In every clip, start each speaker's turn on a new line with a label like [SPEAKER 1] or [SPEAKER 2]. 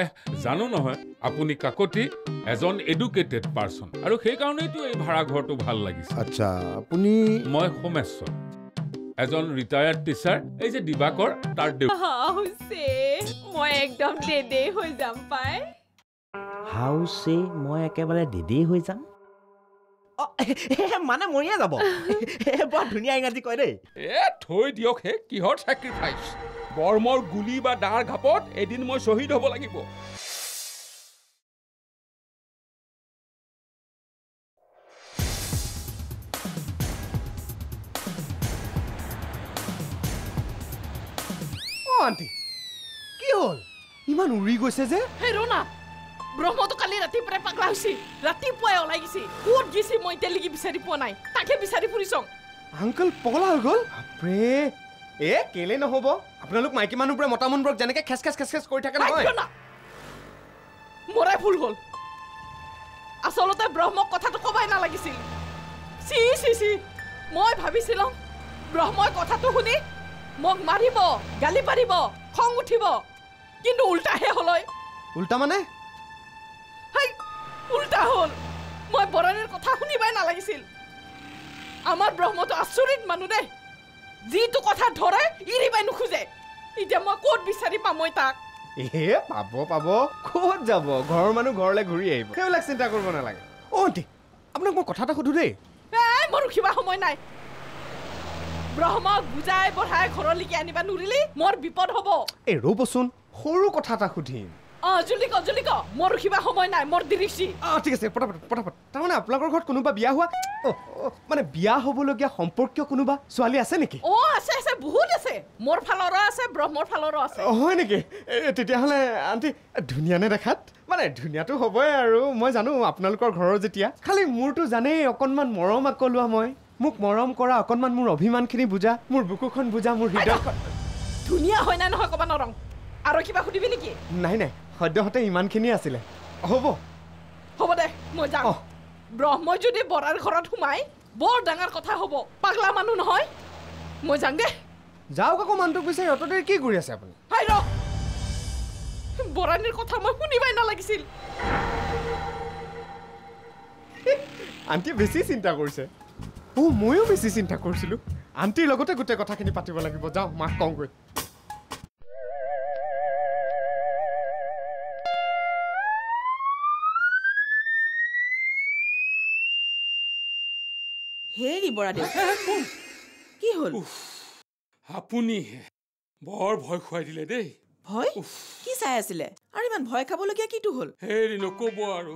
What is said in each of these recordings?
[SPEAKER 1] এ জানো নহয় আপুনি কাকতি এজন এডুকেটেড পাৰ্চন আৰু সেইকাৰণেইতো এই ভাড়াঘৰটো ভাল লাগিছে।
[SPEAKER 2] আচ্ছা আপুনি
[SPEAKER 1] মই সোমেশ্বৰ এজন ৰিটায়াৰ্ড টিচাৰ এই যে দিবাকৰ তাৰ দেউ
[SPEAKER 3] মই একদম দেদে হৈ যাম পাই।
[SPEAKER 4] হাউচে মই একেবাৰে দেদেই হৈ যাম? মানে মৰিয়ে যাব। বৰ ধুনীয়া ইংৰাজী কয় দেই।
[SPEAKER 5] এ থৈ দিয়ক হে কিহৰ ছেক্ৰিফাইচ বৰ্মৰ গুলি বা দাঁৰ ঘাপত এদিন মই শ্বহীদ হ'ব লাগিব।
[SPEAKER 2] আণ্টি কি হ'ল? ইমান উৰি গৈছে যে?
[SPEAKER 3] হে ৰণা ব্ৰহ্মটো কালি ৰাতিপুৱাই পাগলা হৈছে। ৰাতিপুৱাই ওলাই গৈছে। ক'ত গৈছে মই এতিয়ালৈকে বিচাৰি পোৱা নাই? তাকে বিচাৰি ফুৰিছোঁ।
[SPEAKER 2] আংকল পগলা হৈ গ'ল? বাপৰে! এ কেলে নহ'ব? আপোনালোক মাইকী মানুহবোৰে মতা মানুহবোৰক যেনেকে খেচ খেচ খেচ খেচ কৰি থাকে নহয়।
[SPEAKER 3] মৰাই ভুল হ'ল। আচলতে ব্ৰহ্মক কথাটো ক'বাই নালাগিছিল। চি চি চি। মই ভাবিছিলোঁ ব্ৰহ্মই কথাটো শুনি মোক মাৰিব গালি পাৰিব খং উঠিব। কিন্তু উল্টাহে হ'লৈ
[SPEAKER 2] উল্টা মানে?
[SPEAKER 3] উল্টা হ'ল। মই বৰাণীৰ কথা শুনিবাই নালাগিছিল। আমাৰ ব্ৰহ্মটো আচৰিত মানুহ দেই। যিটো কথা ধৰে এৰিবাই নোখোজে। এতিয়া মই ক'ত বিচাৰি পাম মই তাক?
[SPEAKER 2] এ পাব পাব। ক'ত যাব? ঘৰৰ মানুহ ঘৰলৈ ঘূৰি আহিব। সেইবিলাক চিন্তা কৰিব নালাগে। অ আণ্টি আপোনাক মই কথা এটা সুধো দেই।
[SPEAKER 3] এই মোৰ ৰখিবা সময় নাই। ব্ৰহ্মক বুজাই বঢ়াই ঘৰলৈকে আনিবা নোৱাৰিলি মোৰ বিপদ হ'ব।
[SPEAKER 2] এই ৰ'বচোন সৰু কথা এটা সুধিম।
[SPEAKER 3] অঁ জুলিক জুলিক মোৰ ৰখিবা সময় নাই মোৰ দিৰিছি
[SPEAKER 2] অঁ ঠিক আছে পটাপট পটাপট। তাৰমানে আপোনালোকৰ ঘৰত কোনোবা বিয়া হোৱা অ' অ', মানে বিয়া হ'বলগীয়া সম্পৰ্কীয় কোনোবা ছোৱালী আছে নেকি?
[SPEAKER 3] অঁ আছে আছে বহুত আছে। মোৰ ফালৰো আছে ব্ৰহ্মৰ ফালৰো আছে।
[SPEAKER 2] অ, হয় নেকি? এ, তেতিয়াহ'লে আণ্টি ধুনীয়ানে দেখাত? মানে ধুনীয়াটো হ'বই আৰু মই জানো আপোনালোকৰ ঘৰৰ যেতিয়া। খালি মোৰতো জানেই অকণমান মৰম আকলোৱা মই। মোক মৰম কৰা অকণমান মোৰ অভিমানখিনি বুজা মোৰ বুকুখন বুজা মোৰ হৃদয়খন
[SPEAKER 3] ধুনীয়া হয় নাই নহয় ক'ব নৰং আৰু কিবা সুধিবি নেকি?
[SPEAKER 2] নাই নাই সদ্যহতে ইমানখিনি আছিলে। হ'ব।
[SPEAKER 3] হ'ব দে মই যাওঁ। ব্ৰহ্মই যদি বৰাৰ ঘৰত সোমাই বৰ ডাঙৰ কথা হ'ব। পাগলা মানুহ নহয়। মই যাং দে।
[SPEAKER 2] যাওক আকৌ মানুহটোক বিচাৰি অত দেৰি কি কৰি আছে আপুনি?
[SPEAKER 3] হাই ৰ। বৰাণীৰ কথা মই শুনিবাই নালাগিছিল।
[SPEAKER 2] আণ্টিয়ে বেছি চিন্তা কৰিছে। অ' ময়ো বেছি চিন্তা কৰিছিলোঁ। আণ্টিৰ লগতে গোটেই কথাখিনি পাতিব লাগিব। যাওঁ মাক কওঁগৈ।
[SPEAKER 6] হেৰি বৰাদেউ কি হ'ল?
[SPEAKER 5] আপুনিহে বৰ ভয় খুৱাই দিলে দেই।
[SPEAKER 6] ভয়? কি চাই আছিলে? আৰু ইমান ভয় খাবলগীয়া কিটো হ'ল?
[SPEAKER 5] হেৰি নক'ব আৰু।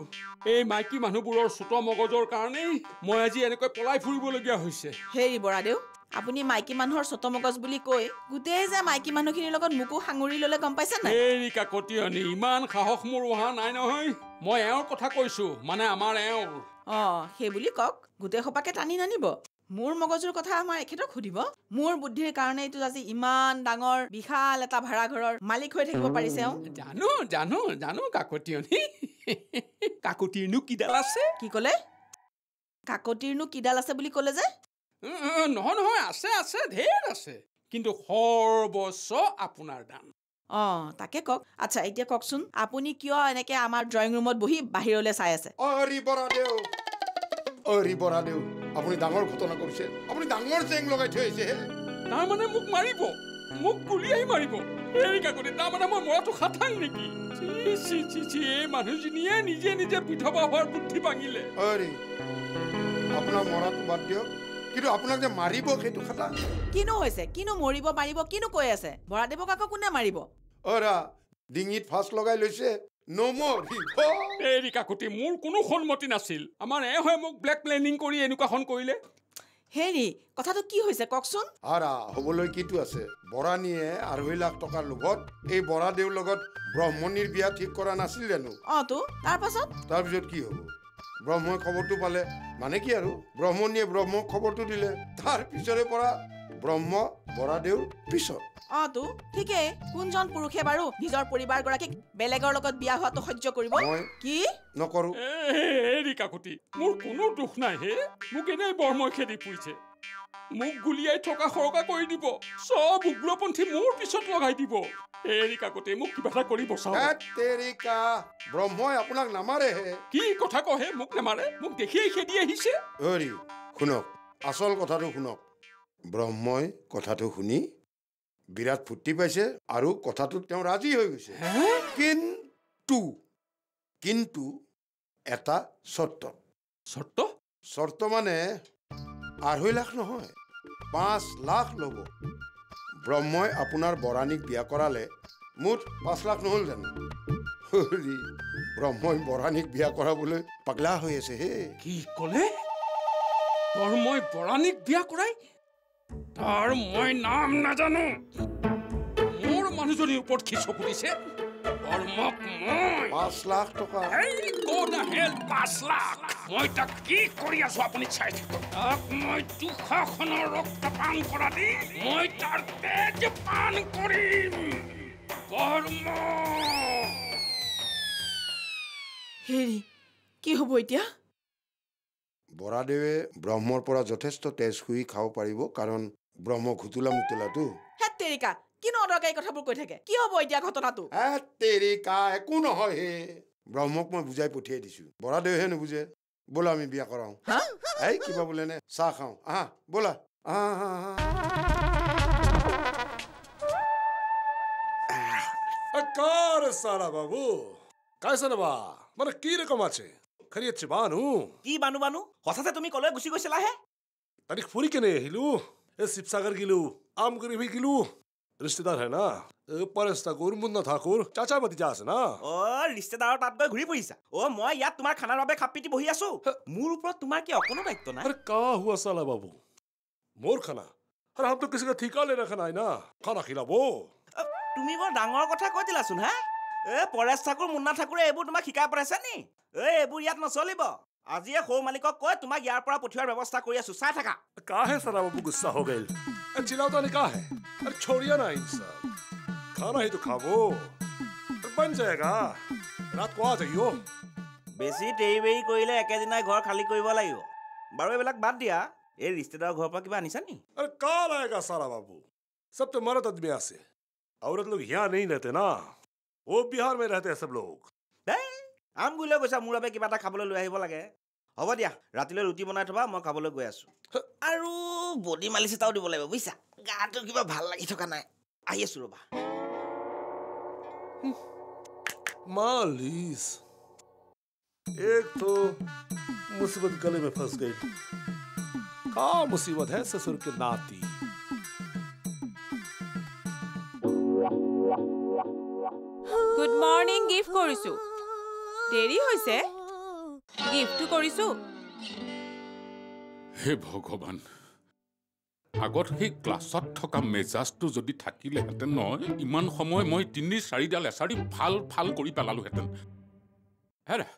[SPEAKER 5] এই মাইকী মানুহবোৰৰ চোত মগজৰ কাৰণেই মই আজি এনেকৈ পলাই ফুৰিবলগীয়া হৈছে।
[SPEAKER 6] হেৰি বৰাদেউ আপুনি মাইকী মানুহৰ চত মগজ বুলি কৈ গোটেই যে মাইকী মানুহখিনিৰ লগত মোকো সাঙুৰি ল'লে গম পাইছে নাই?
[SPEAKER 5] হেৰি কাকতিয়নী ইমান সাহস মোৰ অহা নাই নহয়। মই এওঁৰ কথা কৈছো মানে আমাৰ এওঁৰ।
[SPEAKER 6] অঁ সেই বুলি কওক গোটেই সোপাকে টানি নানিব। মোৰ মগজুৰ কথা আমাৰ এখেতক সুধিব। মোৰ বুদ্ধিৰ কাৰণেইতো আজি ইমান ডাঙৰ বিশাল এটা ভাড়াঘৰৰ মালিক হৈ থাকিব পাৰিছে
[SPEAKER 5] জানো জানো জানো কাকতিয়নী। কাকতিৰনো কিডাল আছে?
[SPEAKER 6] কি ক'লে? কাকতিৰনো কিডাল আছে বুলি ক'লে যে?
[SPEAKER 5] নহয় নহয় আছে আছে ঢেৰ আছে। কিন্তু সৰ্বস্ব আপোনাৰ দান
[SPEAKER 6] অঁ তাকে কওক। আচ্ছা এতিয়া কওকচোন আপুনি কিয় এনেকে আমাৰ ড্ৰয়িং ৰুমত বহি বাহিৰলৈ চাই আছে?
[SPEAKER 7] অৰি বৰাদেউ অৰি বৰাদেউ আপুনি ডাঙৰ ঘটনা কৰিছে। আপুনি ডাঙৰ জেং লগাই থৈ আহিছে হে।
[SPEAKER 5] তাৰমানে মোক মাৰিব। মোক গুলিয়াই মাৰিব। হেৰি কাকতি তাৰমানে মই মৰাটো খাটাং নেকি? চি, চি, চি, চি, এই মানুহজনীয়ে নিজে নিজে বিধৱা হোৱাৰ বুদ্ধি ভাঙিলে।
[SPEAKER 7] অৰি আপোনাক মৰাটো বাদ দিয়ক। কিন্তু আপোনাক যে মাৰিব সেইটো খাটা
[SPEAKER 6] কিনো হৈছে? কিনো মৰিব মাৰিব কিনো কৈ আছে? বৰাদেৱক আকৌ কোনে মাৰিব?
[SPEAKER 7] অৰা ডিঙিত ফাঁচ লগাই লৈছে।
[SPEAKER 5] মোৰ কোনো সন্মতি নাছিল। আমাৰ এওঁহে মোক ব্লেক প্লেনিং কৰি এনেকুৱাখন কৰিলে।
[SPEAKER 6] হেৰি কথাটো কি হৈছে কওকচোন?
[SPEAKER 7] আৰা হ'বলৈ কিটো আছে? বৰাণীয়ে আঢ়ৈ লাখ টকাৰ লোভত এই বৰাদেউৰ লগত ব্ৰহ্মণীৰ বিয়া ঠিক কৰা নাছিল জানো?
[SPEAKER 6] অঁ তো তাৰপাছত
[SPEAKER 7] তাৰপিছত কি হ'ব? ব্ৰহ্মই খবৰটো পালে। মানে কি আৰু? ব্ৰহ্মণীয়ে ব্ৰহ্মক খবৰটো দিলে। তাৰ পিছৰে পৰা ব্ৰহ্ম বৰাদেউৰ পিছত।
[SPEAKER 6] অঁ তো ঠিকেই। কোনজন পুৰুষে বাৰু নিজৰ পৰিবাৰগৰাকীক বেলেগৰ লগত বিয়া হোৱাটো সহ্য কৰিব? কি?
[SPEAKER 7] নকৰোঁ।
[SPEAKER 5] এ, হেৰি কাকতি মোৰ কোনো দুখ নাই হে। মোক এনেই বৰময় খেদি ফুৰিছে মোক গুলিয়াই থকা সৰকা কৰি দিব। চব উগ্ৰপন্থী মোৰ পিছত লগাই দিব। হেৰি কাকতে মোক কিবা এটা কৰি বচাও
[SPEAKER 7] হেত তেৰিকা ব্ৰহ্মই আপোনাক নামাৰেহে
[SPEAKER 5] কি কথা কহে মোক নেমাৰে? মোক দেখিয়েই খেদি আহিছে।
[SPEAKER 7] হৰি শুনক। আচল কথাটো শুনক। ব্ৰহ্মই কথাটো শুনি বিৰাট ফূৰ্তি পাইছে আৰু কথাটোত তেওঁ ৰাজি হৈ গৈছে। কিন্তু কিন্তু এটা চৰ্ত।
[SPEAKER 5] চৰ্ত?
[SPEAKER 7] চৰ্ত মানে আঢ়ৈ লাখ নহয় পাঁচ লাখ ল'ব। ব্ৰহ্মই আপোনাৰ বৰাণীক বিয়া কৰালে মুঠ পাঁচ লাখ নহ'ল জানো? ব্ৰহ্মই বৰাণীক বিয়া কৰাবলৈ পাগলা হৈ আছে হে।
[SPEAKER 5] কি ক'লে? তোৰ মই বৰাণীক বিয়া কৰাই তাৰ মই নাম নাজানো মোৰ মানুহজনীৰ ওপৰত কি চকু দিছে কৰ্মক মই
[SPEAKER 7] পাঁচ লাখ টকা।
[SPEAKER 5] এই ক'ত আহিল পাঁচ লাখ। মই তাক কি কৰি আছো আপুনি চাই থাকক তাক মই দুশখনৰ ৰক্ত পান কৰা দি মই তাৰ তেজ পান কৰিম কৰ্ম
[SPEAKER 6] হেৰি কি হ'ব এতিয়া?
[SPEAKER 7] বৰাদেৱে ব্ৰহ্মৰ পৰা যথেষ্ট তেজ শুই খাব পাৰিব কাৰণ ব্ৰহ্ম খুতুলা মুতুলাটো।
[SPEAKER 6] হে তেৰিকা কিনো অদৰকাৰী কথাবোৰ কৈ থাকে? কি হ'ব এতিয়া ঘটনাটো?
[SPEAKER 7] হে তেৰিকা একো নহয় হে। ব্ৰহ্মক মই বুজাই পঠিয়াই দিছো। বৰাদেউহে নুবুজে। বোলা আমি বিয়া কৰাওঁ। এই কিবা বোলে নে? চাহ খাওঁ। আহা বোলা।
[SPEAKER 8] তাৰিখ ফুৰি কেনে আহিলো? এ শিবসাগর গিলু আমগুড়ি ভি গিলু রিশ্তেদার হ্যাঁ না এ পরেশ ঠাকুর মুন্না ঠাকুর চাচা ভতিজা আছে না
[SPEAKER 4] অ ৰিষ্টেদাৰৰ তাত গৈ ঘূৰি ফুৰিছা অ মই ইয়াত তোমাৰ খানাৰ বাবে খাপ পিটি বহি আছো মোৰ ওপৰত তোমাৰ কি অকণো দায়িত্ব নাই
[SPEAKER 8] अरे का हुआ साला बाबू मोर खाना अरे हम तो किसी का ठिका ले रखा है ना खाना खिलाबो
[SPEAKER 4] অ, তুমি বৰ ডাঙৰ কথা কৈ দিলাচোন হা এ পৰেশ ঠাকুৰ মুন্না ঠাকুৰে এইবোৰ তোমাক শিকাই পঠাইছে নি এই এইবোৰ ইয়াত নচলিব আজিয়ে সৌ মালিকক কৈ তোমাক ইয়াৰ পৰা পঠিওৱাৰ ব্যৱস্থা কৰি আছো চাই থাকা
[SPEAKER 8] का है साला बाबू गुस्सा हो गए अरे चिल्लाता नहीं का है अरे छोड़िए ना इन सब खाना ही तो खाबो अरे बन जाएगा रात को आ जाइयो
[SPEAKER 4] বেছি দেৰি বেৰি কৰিলে একেদিনাই ঘৰ খালী কৰিব লাগিব বাৰু এইবিলাক বাদ দিয়া এই ৰিষ্টেদাৰৰ ঘৰৰ পৰা কিবা আনিছা নি
[SPEAKER 8] अरे कॉल आएगा सारा बाबू सब तो मर्द आदमी यहाँ से औरत लोग यहाँ नहीं रहते ना वो बिहार में रहते हैं सब लोग
[SPEAKER 4] দেই আম গুৰিলৈ গৈছা মোৰ বাবে কিবা এটা খাবলৈ লৈ আহিব লাগে হ'ব দিয়া ৰাতিলৈ ৰুটি বনাই থবা মই খাবলৈ গৈ আছো আৰু বডি মালিচ এটাও দিব লাগিব বুজিছা গাটো কিবা ভাল লাগি থকা নাই আহি আছো ৰ'বা
[SPEAKER 8] मालिस एक तो मुसीबत गले में फंस गई का मुसीबत है ससुर के नाती
[SPEAKER 9] গুড মৰ্ণিং গিফ্ট কৰিছো দেৰি হৈছে? গিফ্টটো কৰিছো।
[SPEAKER 1] হে ভগৱান আগত সেই ক্লাছত থকা মেজাজটো যদি থাকিলেহেঁতেন নহয় ইমান সময় মই তিনি চাৰিডাল এচাৰি ভাল ভাল কৰি পেলালোহেঁতেন। হেৰা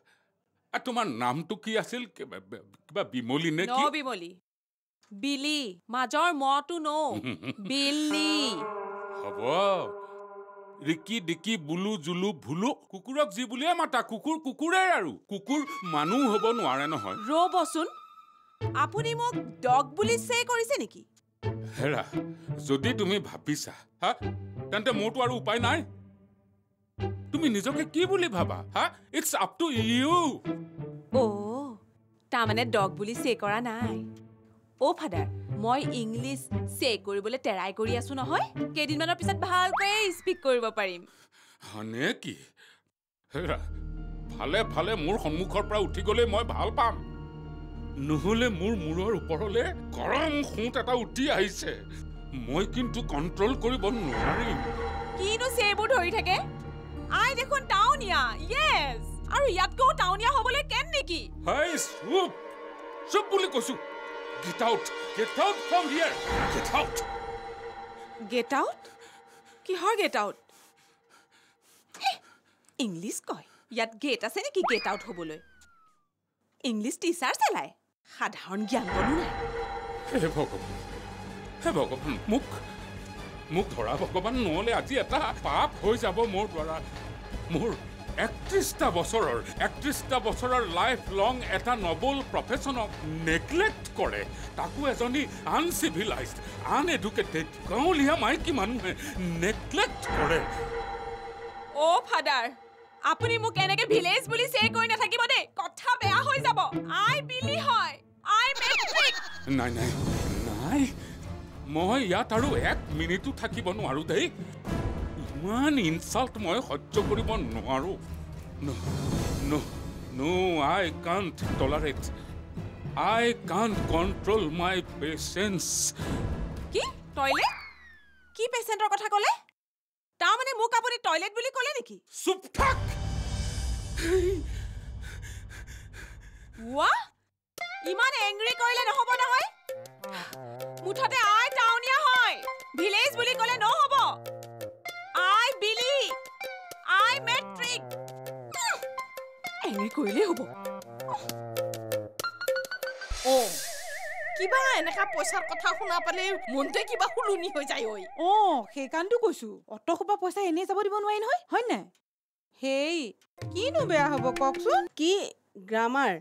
[SPEAKER 1] তোমাৰ নামটো কি আছিল? কিবা বিমলী ন কি?
[SPEAKER 9] বিমলী। বিলি মাজৰ মটো নৌ। বিলি।
[SPEAKER 1] হ'ব। ৰিকি ডিকি বুলু জুলু ভুলু কুকুৰক যি বুলিয়ে মাতা কুকুৰ কুকুৰে আৰু। কুকুৰ মানুহ হ'ব নোৱাৰে নহয়।
[SPEAKER 9] ৰ'বচোন আপুনি মোক ডগ বুলি চে কৰিছে নেকি?
[SPEAKER 1] হেৰা যদি তুমি ভাবিছা হা? তেন্তে মোৰতো আৰু উপায় নাই। তুমি নিজকে কি বুলি ভাবা হা? ইটছ আপ টু ইউ
[SPEAKER 9] অ' তাৰমানে ডগ বুলি চে কৰা নাই। অ' ফাদাৰ মই ইংলিছ চে কৰিবলৈ ট্ৰাই কৰি আছো নহয়। কেইদিনমানৰ পিছত ভালকৈ স্পীক কৰিব পাৰিম।
[SPEAKER 1] হনে কি? ভালে ভালে মোৰ সন্মুখৰ পৰা উঠি গ'লে মই ভাল পাম। নহ'লে মোৰ মূৰৰ ওপৰলে গৰম সোঁত এটা উঠি আহিছে। মই কিন্তু কণ্ট্ৰল কৰিব নোৱাৰিম।
[SPEAKER 9] কিনো চেবোৰ ধৰি থাকে? আই দেখোন টাউনীয়া য়েছ আৰু ইয়াতকৈও টাউনীয়া হ'বলৈ কেন নেকি?
[SPEAKER 1] হাই চুপ! চুপ বুলি কৈছো। Get out get out from here get out
[SPEAKER 9] get out কিহৰ গেট আউট ইংলিছ কয় ইয়াত গেট আছে নেকি গেট আউট হ'বলৈ ইংলিছ টিচাৰ চেলায় সাধাৰণ জ্ঞান কনো নাই
[SPEAKER 1] হে ভগৱান হে ভগৱান মোক মোক ধৰা ভগৱান নহ'লে আজি এটা পাপ হৈ যাব মোৰ দ্বাৰা মোৰ একত্ৰিশটা বছৰৰ একত্ৰিশটা বছৰৰ লাইফ লং এটা নবল প্ৰফেশ্যনক নেগলেক্ট কৰে। তাকো এজনী আনচিভিলাইজড আনএডুকেটেড গাঁৱলীয়া মাইকী মানুহে নেগলেক্ট কৰে।
[SPEAKER 9] অ' ফাদাৰ আপুনি মোক এনেকে ভিলেজ বুলি চে কৰি নাথাকিব দেই। কথা বেয়া হৈ যাব। আই বিলি হয়। আই
[SPEAKER 1] নাই নাই নাই। মই ইয়াত আৰু এক মিনিটো থাকিব নোৱাৰো দেই। ইমান ইনচাল্ট মই সহ্য কৰিব নোৱাৰো। No I can't tolerate I can't control my patience
[SPEAKER 9] কি? টয়লেট কি পেচেণ্টৰ কথা ক'লে? তাৰমানে মোক আপুনি টয়লেট বুলি ক'লে নেকি?
[SPEAKER 1] চুপ থাক!
[SPEAKER 9] ৱা ইমান এংগ্ৰি কৰিলে নহ'ব নহয়। মুঠতে আই টাউনীয়া হয়। ভিলেজ বুলি ক'লে নহ'ব। কৰিলেই হ'ব
[SPEAKER 3] অ কিবা এনেকা পইচাৰ কথা শুনা পালে মনটোৱে কিবা সলনি হৈ যায় ঐ।
[SPEAKER 6] অ সেইকাৰণটো কৈছো অত সোপা পইচা এনেই যাব দিব নোৱাৰি নহয় হয় নাই? সেই কিনো বেয়া হ'ব কওকচোন?
[SPEAKER 10] কি গ্ৰামাৰ।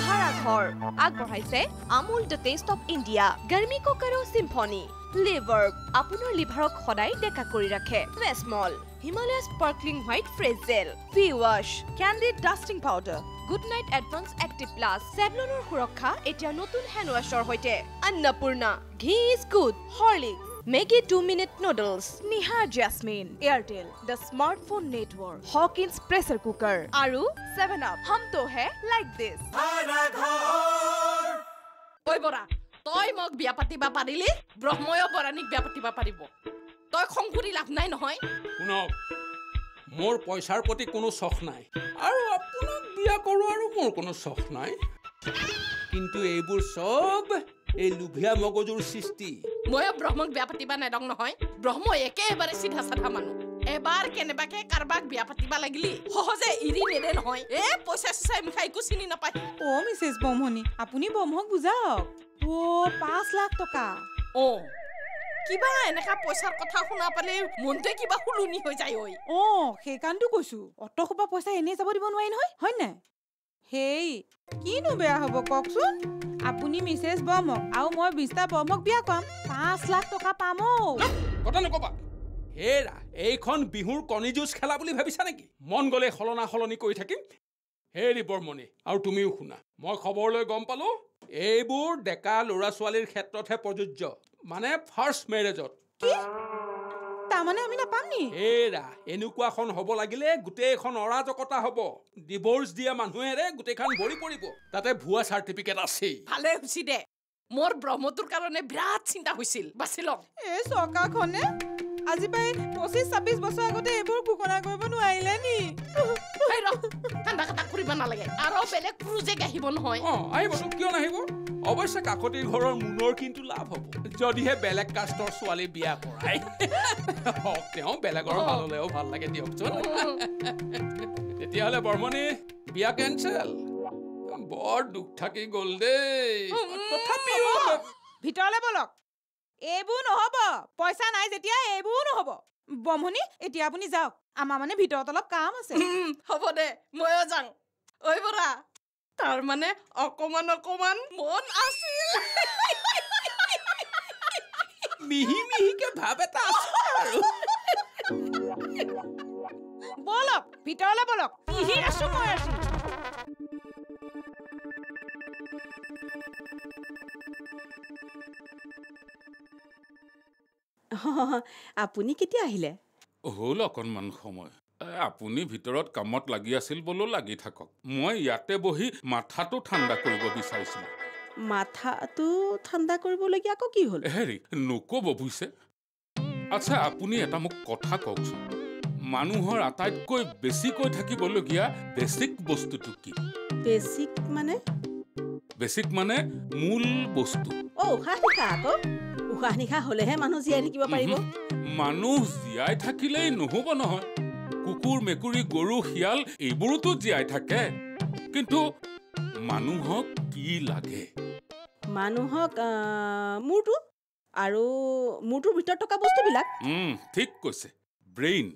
[SPEAKER 11] ভাড়াঘৰ আগবঢ়াইছে Amul the taste of India গাৰ্মি ককাৰো চিম্ফনি লিভাৰ আপোনাৰ লিভাৰক সদায় ডেকা কৰি ৰাখে। ৰেছমল Himalaya sparkling white fresh gel V wash Candid dusting powder good night advance active plus চেভলনৰ সুৰক্ষা এতিয়া নতুন হেণ্ড ৱাছৰ সৈতে। Annapurna ghee is good Horlicks Maggi two minute noodles Nihar jasmine Airtel the smartphone network Hawkins pressure cooker আৰু Seven Up হম তো হে like দিছ
[SPEAKER 3] ঐ বৰা তই মোক বিয়া পাতিবা পাৰিলি? ব্ৰহ্ময়ো বৰাণীক বিয়া পাতিবা পাৰিব। তই খং কৰি লাভ নাই নহয়।
[SPEAKER 5] শুনক মোৰ পইচাৰ প্ৰতি কোনো চখ নাই আৰু আপোনাক বিয়া কৰোঁ আৰু মোৰ কোনো চখ নাই। কিন্তু এইবোৰ চব এই লোভীয়া মগজুৰ সৃষ্টি।
[SPEAKER 3] ময়ো ব্ৰহ্মক বিয়া পাতিবা নেদং নহয়। ব্ৰহ্ম একেবাৰে চিধা চাধা মানুহ। এবাৰ কেনেবাকে কাৰোবাক বিয়া পাতিবা লাগিলি? সহজে এৰি নেদে নহয়। এ পইচা চইচা মিঠাই একো চিনি নাপায়।
[SPEAKER 6] অ মিছেছ ব্ৰহ্মণি আপুনি ব্ৰহ্মক বুজাওক। অ' পাঁচ লাখ টকা।
[SPEAKER 3] অ কিবা এনেকা পইচাৰ কথা শুনা পালে মনটোৱে কিবা সলনি হৈ যায় ঐ।
[SPEAKER 6] অ সেইকাৰণটো কৈছো অত সোপা পইচা এনেই যাব দিব নোৱাৰি নহয় হয় নাই? সেই কিনো বেয়া হ'ব কওকচোন। আপুনি মিছেছ ব্ৰহ্মক আৰু মই বিছটা ব্ৰহ্মক বিয়া কৰাম পাঁচ লাখ টকা পাম অ'
[SPEAKER 5] কথা নকবা। হেৰা এইখন বিহুৰ কণী যুঁজ খেলা বুলি ভাবিছা নেকি? মন গ'লে সলনা সলনি কৰি থাকিম। হেৰি বৰ্মণি আৰু তুমিও শুনা। মই খবৰ লৈ গম পালো এইবোৰ ডেকা ল'ৰা ছোৱালীৰ ক্ষেত্ৰতহে প্ৰযোজ্য। মানে ফাৰ্ষ্ট মেৰেজত
[SPEAKER 6] তাৰমানে আমি নাপাম নি?
[SPEAKER 5] হেৰা এনেকুৱাখন হ'ব লাগিলে গোটেইখন অৰাজকতা হ'ব। ডিভৰ্চ দিয়া মানুহেৰে গোটেইখন ভৰি পৰিব। তাতে ভুৱা চাৰ্টিফিকেট আছেই।
[SPEAKER 3] ভালে হৈছি দে। মোৰ ব্ৰহ্মটোৰ কাৰণে বিৰাট চিন্তা হৈছিল বাচি লম।
[SPEAKER 6] এই চৰকাৰখনে আজি প্ৰায় পঁচিছ ছাব্বিছ বছৰ আগতে এইবোৰ ঘোষণা কৰিব নোৱাৰিলে নি?
[SPEAKER 3] এই ৰ, কান্দা কাটা কৰিব নালাগে। আৰু বেলেগ প্ৰজেক্ট আহিব নহয়।
[SPEAKER 5] অঁ আহিবতো কিয় নাহিব? অৱশ্যে কাকতিৰ ঘৰৰ মুনৰ কিন্তু লাভ হ'ব। যদিহে বেলেগ কাষ্টৰ ছোৱালী বিয়া কৰাই। হওক তেওঁ বেলেগৰ ভাল হ'লেও ভাল লাগে দিয়কচোন। তেতিয়াহ'লে বৰ্মণি বিয়া কেঞ্চেল বৰ দুখ থাকি গ'ল দেই। তথাপিও
[SPEAKER 6] ভিতৰলৈ বলক। এইবোৰ নহ'ব। পইচা নাই যেতিয়া এইবোৰ নহ'ব। ব্ৰহ্মণি এতিয়া আপুনি যাওক। আমাৰ মানে ভিতৰত অলপ কাম আছে।
[SPEAKER 3] হ'ব দে ময়ো যাওঁ ঐ বৰা তাৰমানে অকমান অকমান মন আছিল।
[SPEAKER 5] মিহি মিহিকে ভাৱ এটা আছে আৰু।
[SPEAKER 6] বলক ভিতৰলৈ বলক।
[SPEAKER 3] পিহি আছো মই আজি
[SPEAKER 10] আপুনি কেতিয়া আহিলে?
[SPEAKER 1] হ'ল অকণমান সময়। আপুনি ভিতৰত কামত লাগি আছিল বোলো লাগি থাকক। মই ইয়াতে বহি মাথাটো ঠাণ্ডা কৰিব বিচাৰিছিলোঁ।
[SPEAKER 10] মাথাটো ঠাণ্ডা কৰিবলগীয়া আকৌ কি হ'ল?
[SPEAKER 1] হেৰি নক'ব বুজিছে আচ্ছা আপুনি এটা মোক কথা কওকচোন। মানুহৰ আটাইতকৈ বেছিকৈ থাকিবলগীয়া বেছিক বস্তুটো কি?
[SPEAKER 10] বেছিক মানে?
[SPEAKER 1] বেছিক মানে মূল বস্তু।
[SPEAKER 10] উশাহ নিশাহ আকৌ। উশাহ নিশাহ হ'লেহে মানুহ জীয়াই থাকিব পাৰিব।
[SPEAKER 1] মানুহ জীয়াই থাকিলেই নহ'ব নহয়। কুকুৰ মেকুৰী গৰু শিয়াল এইবোৰোতো জীয়াই থাকে। কিন্তু মানুহক কি লাগে?
[SPEAKER 10] মানুহক মূৰটো আৰু মূৰটোৰ ভিতৰত থকা বস্তুবিলাক।
[SPEAKER 1] ঠিক কৈছে। ব্ৰেইন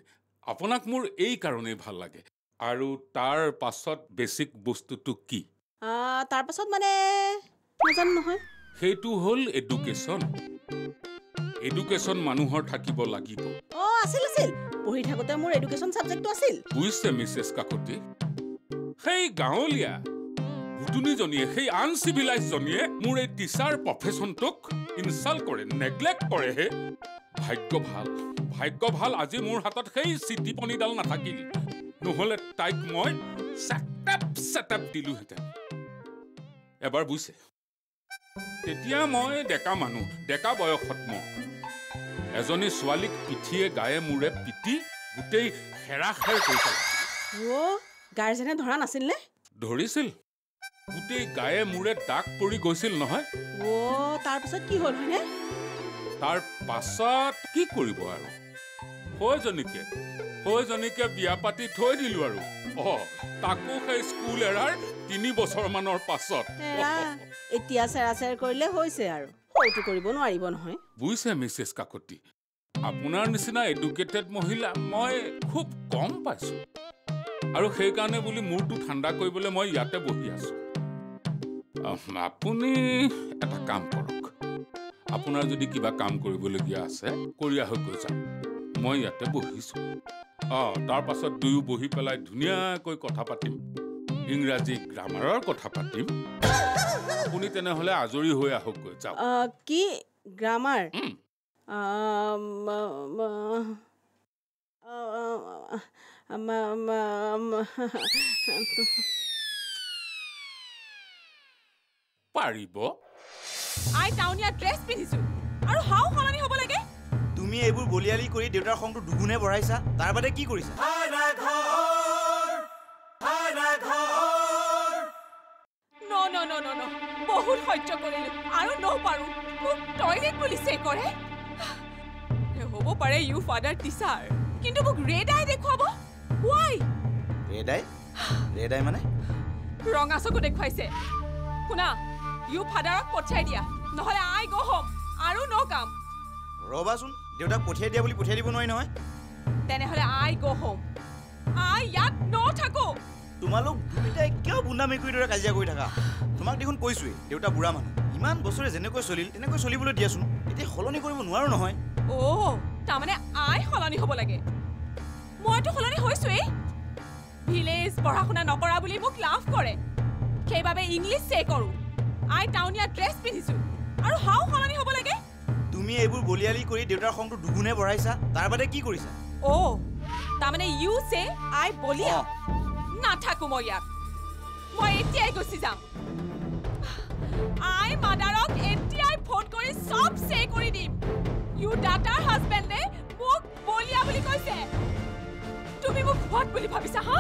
[SPEAKER 1] আপোনাক মোৰ এই কাৰণেই ভাল লাগে। আৰু তাৰ পাছত বেছিক বস্তুটো কি?
[SPEAKER 10] তাৰ পাছত মানে নাজানো নহয়।
[SPEAKER 1] সেইটো হ'ল এডুকেশ্যন এডুকেশ্যন মানুহৰ থাকিব লাগিব।
[SPEAKER 10] অঁ আছিল আছিল। পঢ়ি থাকোঁতে মোৰ এডুকেশ্যন ছাবজেক্টটো আছিল।
[SPEAKER 1] বুজিছে মিছেছ কাকতি? সেই গাঁৱলীয়া ভুতুনিজনীয়ে সেই আনচিভিলাইজজনীয়ে মোৰ এই টিচাৰ প্ৰফেশ্যনটোক ইনচাল্ট কৰে নেগলেক্ট কৰেহে। ভাগ্য ভাল ভাগ্য ভাল আজি মোৰ হাতত সেই চিটিপনিডাল নাথাকিল। নহ'লে তাইক মই চেটেপ চেটেপ দিলোহেঁতেন। এবাৰ বুজিছে তেতিয়া মই ডেকা মানুহ ডেকা বয়সত মই এজনী ছোৱালীক পিঠিয়ে গায়ে মূৰে পিটি গোটেই হেৰা খেৰ কৰি পেলাইছিলোঁ
[SPEAKER 10] অ' গাৰ্জেনে ধৰা নাছিল নে?
[SPEAKER 1] ধৰিছিল। গোটেই গায়ে মূৰে দাগ পৰি গৈছিল নহয়।
[SPEAKER 10] অ' তাৰপিছত কি হ'ল হয়নে?
[SPEAKER 1] তাৰ পাছত কি কৰিব আৰু? সৌজনীকে সৌজনীকে বিয়া পাতি থৈ দিলো আৰু। অ তাকো সেই স্কুল এৰাৰ তিনি বছৰমানৰ পাছত।
[SPEAKER 10] এতিয়া চেৰা চেৰ কৰিলে হৈছে আৰু। সৰুটো কৰিব নোৱাৰিব নহয়।
[SPEAKER 1] বুজিছে মিছেছ কাকতি আপোনাৰ নিচিনা এডুকেটেড মহিলা মই খুব কম পাইছোঁ। আৰু সেইকাৰণে বুলি মূৰটো ঠাণ্ডা কৰিবলৈ মই ইয়াতে বহি আছোঁ। আপুনি এটা কাম কৰক। আপোনাৰ যদি কিবা কাম কৰিবলগীয়া আছে কৰি আহক যাওক। মই ইয়াতে বহিছোঁ। অঁ তাৰ পাছত দুয়ো বহি পেলাই ধুনীয়াকৈ কথা পাতিম। ইংৰাজী গ্ৰামাৰৰ কথা পাতিম। আপুনি তেনেহ'লে আজৰি হৈ আহক গৈ যাওক
[SPEAKER 10] কি গ্ৰামাৰ?
[SPEAKER 1] পাৰিব?
[SPEAKER 9] আই টাউনীয়া ড্ৰেছ পিন্ধিছো। আৰু হাও সলনি হ'ব লাগে।
[SPEAKER 4] তুমি এইবোৰ বলিয়ালি কৰি দেউতাৰ খংটো দুগুণে বঢ়াইছা। তাৰ বাদে কি কৰিছা?
[SPEAKER 9] বহুত সহ্য কৰিলো। আৰু নপাৰো মোক টয়লেট বুলি চে কৰে হ'ব পাৰে ইউ ফাদাৰ টিচাৰ কিন্তু মোক ৰেড আই দেখুৱাব? ৱাই
[SPEAKER 4] ৰেডাই ৰেডাই মানে?
[SPEAKER 9] ৰঙা চকু দেখুৱাইছে। শুনা ইউ ফাদাৰক পঠিয়াই দিয়া। নহ'লে আই গ হ'ম আৰু ন কাম।
[SPEAKER 4] ৰ'বাচোন দেউতাক পঠিয়াই দিয়া বুলি পঠিয়াই দিব নোৱাৰি নহয়।
[SPEAKER 9] তেনেহ'লে আই গ হ'ম আই ইয়াত নথাকো
[SPEAKER 4] তোমালোক দুয়োটাই কিয় বুন্দা মেকুৰীৰ দৰে কাজিয়া কৰি থাকা? তোমাক দেখোন কৈছোৱেই দেউতা বুঢ়া মানুহ। ইমান বছৰে যেনেকৈ চলিল তেনেকৈ চলিবলৈ দিয়াচোন। এতিয়া সলনি কৰিব নোৱাৰো নহয়।
[SPEAKER 9] অ' তাৰমানে আই সলনি হ'ব লাগে। মইতো সলনি হৈছোৱেই। ভিলেজ পঢ়া শুনা নকৰা বুলি মোক লাভ কৰে। সেইবাবে ইংলিছ চে কৰোঁ। আই টাউনীয়া ড্ৰেছ পিন্ধিছোঁ। আৰু হাও সলনি হ'ব লাগে।
[SPEAKER 4] তুমি এইবোৰ বলিয়ালি কৰি দেউতাৰ খংটো দুগুণে বঢ়াইছা। তাৰ বাদে কি কৰিছা?
[SPEAKER 9] অ' তাৰমানে ইউ চে আই বলিয়া। নাথাকো মই ইয়াত। মই এতিয়াই গুচি যাম। আই মাদাৰক এতিয়াই ফোন কৰি চব চে কৰি দিম। ইউ ডাটাৰ হাজবেণ্ডে মোক বলিয়া বুলি কৈছে। তুমি মোক হোৱাট বুলি ভাবিছা হা?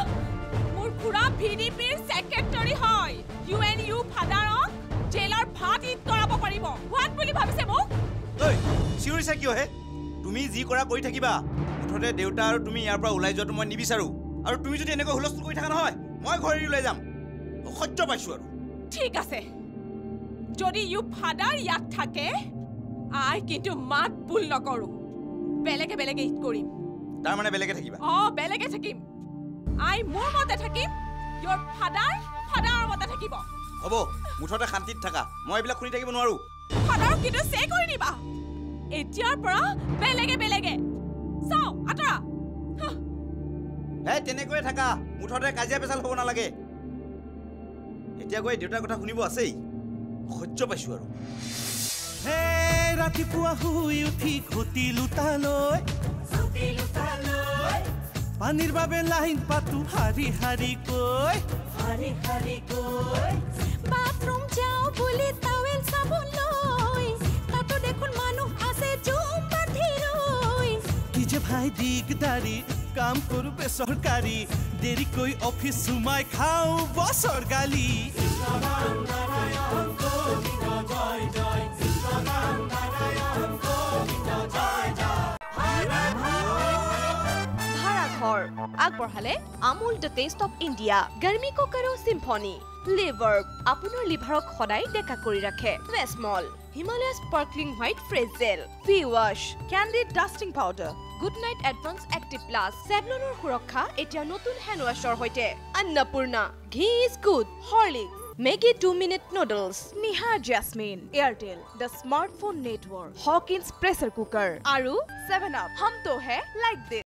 [SPEAKER 9] মোৰ খুৰা ভি ডি পিৰ ছেক্ৰেটাৰী হয়। ইউ এন ইউ ফাদাৰক জেলৰ ভাত ঈদ কৰাব পাৰিব। হোৱাট বুলি ভাবিছে মোক?
[SPEAKER 4] ঐ চিঞৰিছা কিয় হে? তুমি যি কৰা কৰি থাকিবা। মুঠতে দেউতা আৰু তুমি ইয়াৰ পৰা ওলাই যোৱাটো মই নিবিচাৰোঁ। আৰু তুমি যদি এনেকৈ হুলস্থুল কৰি থাকা নহয় মই ঘৰ এৰি ওলাই যাম। অসহ্য পাইছোঁ আৰু।
[SPEAKER 9] ঠিক আছে। যদি ইউ ফাদাৰ ইয়াত থাকে আই কিন্তু মাত ভুল নকৰোঁ। বেলেগে বেলেগে ঈদ কৰিম।
[SPEAKER 4] তাৰমানে বেলেগে থাকিবা?
[SPEAKER 9] অঁ বেলেগে থাকিম। আই মোৰ মতে থাকিম ইয়ৰ ফাদাৰ ফাদাৰৰ মতে থাকিব।
[SPEAKER 4] হ'ব মুঠতে শান্তিত থাকা। মই এইবিলাক শুনি থাকিব নোৱাৰোঁ।
[SPEAKER 9] ফাদাৰক কিন্তু চে কৰি দিবা। এতিয়াৰ পৰা বেলেগে বেলেগে। চাওঁ আঁতৰা। হাহ,
[SPEAKER 4] এই তেনেকৈয়ে থাকা। মুঠতে কাজিয়া পেচাল হ'ব নালাগে। এতিয়া গৈ দেউতাৰ কথা শুনিব আছেই। অসহ্য পাইছোঁ আৰু
[SPEAKER 12] হে ৰাতিপুৱা শুই উঠি ঘটি লোটালৈ। পানীৰ বাবে লাইন পাতো শাৰী শাৰী কৈ।
[SPEAKER 13] বাথৰুম যাওঁ বুলি টাৱেল চাবোন লৈ তাতো দেখোন মানুহ আছে জুম বান্ধি ৰৈ
[SPEAKER 12] কি যে ভাই দিগদাৰি কাম কৰো বেচৰকাৰী। দেৰিকৈ অফিচ সোমাই খাওঁ বছৰ গালি।
[SPEAKER 11] আগবঢ়ালে Amul the taste of India গাৰ্মি কোকাৰো চিম্ফনি লিভাৰ আপোনাৰ লিভাৰক সদায় ডেকা কৰি ৰাখে। Vasmol Himalaya sparkling white fresh gel V wash Candid dusting powder good night advance active plus চেভলনৰ সুৰক্ষা এতিয়া নতুন হেণ্ড ৱাছৰ সৈতে। Annapurna ghee is good Horlicks Maggi two minute noodles Nihar jasmine Airtel the smartphone network Hawkins pressure cooker আৰু Seven Up হম তো হে like দিছ